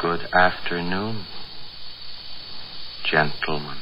Good afternoon, gentlemen.